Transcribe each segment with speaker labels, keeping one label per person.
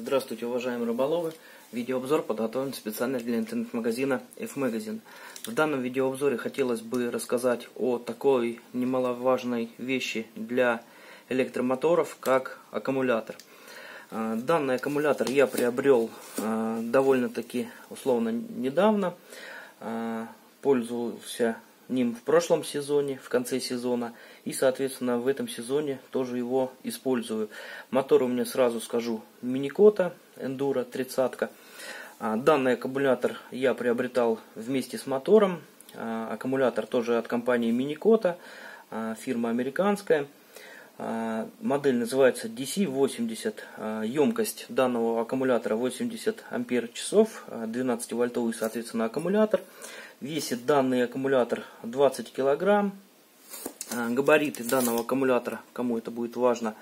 Speaker 1: Здравствуйте, уважаемые рыболовы! Видеообзор подготовлен специально для интернет-магазина F-Magazine. В данном видеообзоре хотелось бы рассказать о такой немаловажной вещи для электромоторов, как аккумулятор. А, данный аккумулятор я приобрел а, довольно-таки условно недавно. А, пользовался ним в прошлом сезоне, в конце сезона. И, соответственно, в этом сезоне тоже его использую. Мотор у меня, сразу скажу, Миникота Enduro 30. А, данный аккумулятор я приобретал вместе с мотором. А, аккумулятор тоже от компании Миникота, а, фирма американская. Модель называется DC80. Емкость данного аккумулятора 80 ампер часов, 12 вольтовый, соответственно, аккумулятор. Весит данный аккумулятор 20 килограмм. А, габариты данного аккумулятора, кому это будет важно,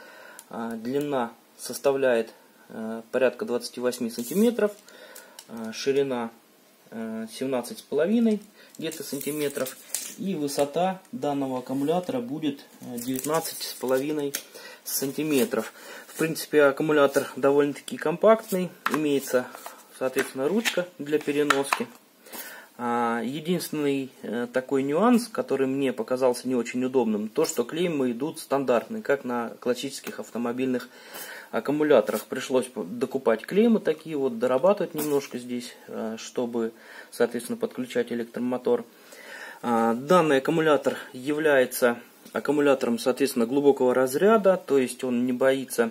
Speaker 1: а, длина составляет а, порядка 28 сантиметров, ширина 17,5 где-то сантиметров и высота данного аккумулятора будет 19,5 сантиметров. В принципе аккумулятор довольно-таки компактный, имеется соответственно ручка для переноски. А, единственный э, такой нюанс, который мне показался не очень удобным, то, что клеймы идут стандартные, как на классических автомобильных аккумуляторах. Пришлось докупать клеймы такие вот, дорабатывать немножко здесь, э, чтобы, соответственно, подключать электромотор. А, данный аккумулятор является аккумулятором, соответственно, глубокого разряда, то есть он не боится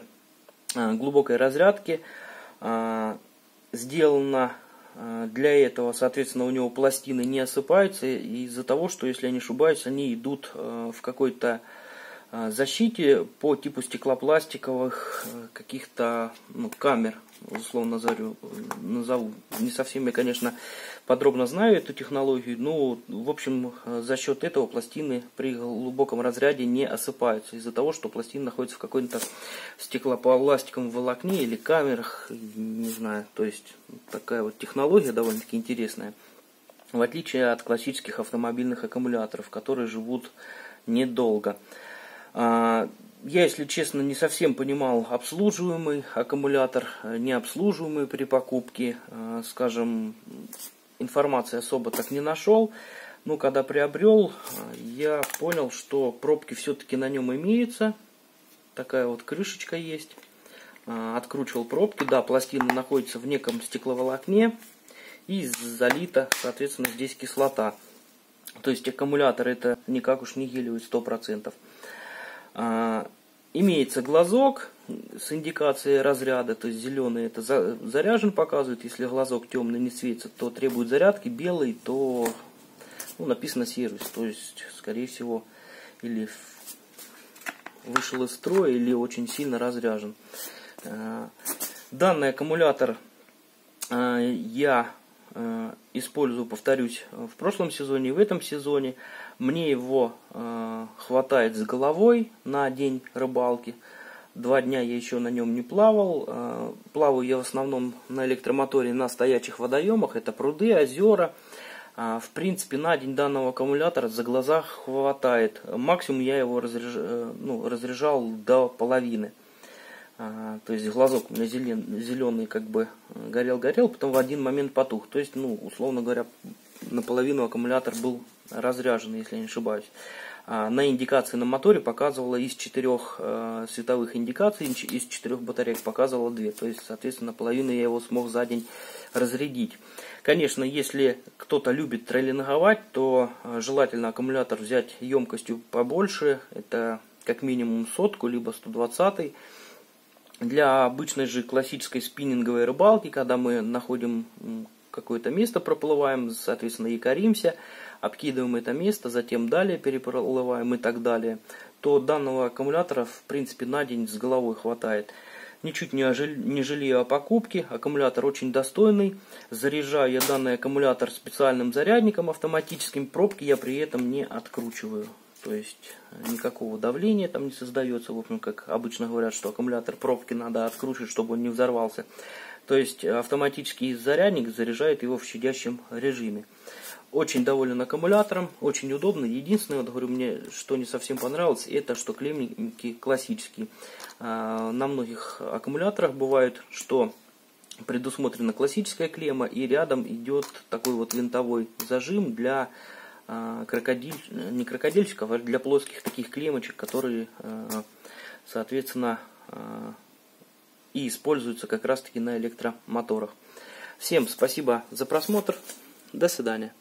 Speaker 1: э, глубокой разрядки. А, сделано а, для этого, соответственно, у него пластины не осыпаются из-за того, что, если я не ошибаюсь, они идут в какой-то защите по типу стеклопластиковых каких-то ну, камер условно назову, назову. Не совсем я, конечно, подробно знаю эту технологию, но, в общем, за счет этого пластины при глубоком разряде не осыпаются. Из-за того, что пластины находятся в какой-то стеклопластиковом волокне или камерах, не знаю. То есть, такая вот технология довольно-таки интересная. В отличие от классических автомобильных аккумуляторов, которые живут недолго. Я, если честно, не совсем понимал обслуживаемый аккумулятор, необслуживаемый при покупке. А, скажем, информации особо так не нашел. Но когда приобрел, я понял, что пробки все-таки на нем имеются. Такая вот крышечка есть. А, откручивал пробки. Да, пластина находится в неком стекловолокне. И залита, соответственно, здесь кислота. То есть аккумулятор это никак уж не гелиевый 100%. А, имеется глазок с индикацией разряда, то есть зеленый это заряжен показывает, если глазок темный не светится, то требует зарядки, белый, то ну, написано сервис, то есть, скорее всего, или вышел из строя, или очень сильно разряжен. А, данный аккумулятор а, я использую, повторюсь, в прошлом сезоне и в этом сезоне. Мне его э, хватает с головой на день рыбалки. Два дня я еще на нем не плавал. Э, плаваю я в основном на электромоторе на стоячих водоемах. Это пруды, озера. Э, в принципе, на день данного аккумулятора за глаза хватает. Максимум я его разряж... Э, ну, разряжал до половины. А, то есть глазок у меня зелен, зеленый как бы горел-горел, потом в один момент потух. То есть, ну, условно говоря, наполовину аккумулятор был разряженный, если я не ошибаюсь. А, на индикации на моторе показывала из четырех э, световых индикаций, из четырех батареек показывала две. То есть, соответственно, половину я его смог за день разрядить. Конечно, если кто-то любит трейлинговать, то э, желательно аккумулятор взять емкостью побольше. Это как минимум сотку, либо 120 для обычной же классической спиннинговой рыбалки, когда мы находим какое-то место, проплываем, соответственно, якоримся, обкидываем это место, затем далее переплываем и так далее, то данного аккумулятора, в принципе, на день с головой хватает. Ничуть не, не жалею о покупке, аккумулятор очень достойный. Заряжаю я данный аккумулятор специальным зарядником автоматическим, пробки я при этом не откручиваю. То есть никакого давления там не создается. В общем, как обычно говорят, что аккумулятор пробки надо откручивать, чтобы он не взорвался. То есть автоматический зарядник заряжает его в щадящем режиме. Очень доволен аккумулятором, очень удобно. Единственное, вот говорю, мне что не совсем понравилось, это что клеммики классические. А, на многих аккумуляторах бывает, что предусмотрена классическая клемма и рядом идет такой вот винтовой зажим для крокодиль, не крокодильчиков, а для плоских таких клемочек, которые, а, соответственно, и используются как раз таки на электромоторах. Всем спасибо за просмотр. До свидания.